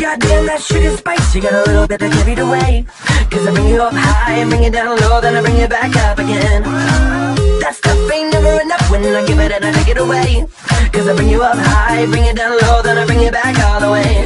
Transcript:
Goddamn, that shit is spicy. Got a little bit to give it away. Cause I bring you up high and bring you down low Then I bring you back up again. That stuff ain't never enough When I give it and I take it away. Cause I bring you up high, bring you down low Then I bring you back all the way.